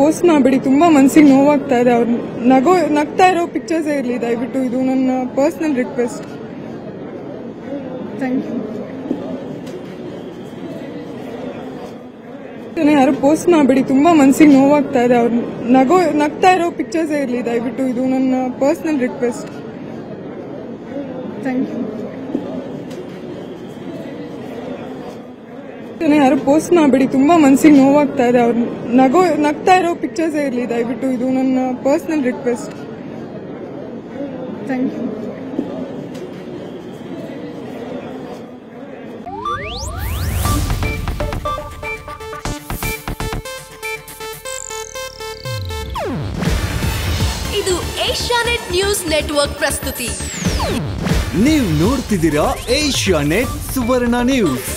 Post ಮಾಡ್ಬಿಡಿ ತುಂಬಾ ಮನಸ್ಸಿಗೆ ನೋವಾಗ್ತಾ ಇದೆ. ಅವ್ರು ನಗೋ, ನಗ್ತಾ ಇರೋ ಪಿಕ್ಚರ್ಸೇ ಇರಲಿ, ದಯವಿಟ್ಟು ಇದು ನನ್ನ ಪರ್ಸ್ನಲ್ ರಿಕ್ವೆಸ್ಟ್ ಥ್ಯಾಂಕ್ ಯು ಯಾರು ಪೋಸ್ಟ್ ಮಾಡ್ಬಿಡಿ ತುಂಬಾ ಮನಸ್ಸಿಗೆ ನೋವಾಗ್ತಾ ಇದೆ. ಅವ್ರು ನಗೋ, ನಗ್ತಾ ಇರೋ ಪಿಕ್ಚರ್ಸೇ ಇರಲಿ, ದಯವಿಟ್ಟು ಇದು ನನ್ನ ಪರ್ಸ್ನಲ್ ರಿಕ್ವೆಸ್ಟ್ ಥ್ಯಾಂಕ್ ಯು ಯಾರು ಪೋಸ್ಟ್ ಮಾಡಬೇಡಿ ತುಂಬಾ ಮನ್ಸಿಗೆ ನೋವಾಗ್ತಾ ಇದೆ. ಅವ್ರು ನಗೋ ನಗ್ತಾ ಇರೋ ಪಿಕ್ಚರ್ಸ್ ಇರಲಿ ದಯವಿಟ್ಟು. ಇದು ನನ್ನ ಪರ್ಸನಲ್ ರಿಕ್ವೆಸ್ಟ್ ಥ್ಯಾಂಕ್ ಯು ಇದು ಏಷ್ಯಾನೆಟ್ ನ್ಯೂಸ್ ನೆಟ್ವರ್ಕ್ ಪ್ರಸ್ತುತಿ. ನೀವು ನೋಡ್ತಿದ್ದೀರಾ ಏಷ್ಯಾ ನೆಟ್ ಸುವರ್ಣ ನ್ಯೂಸ್.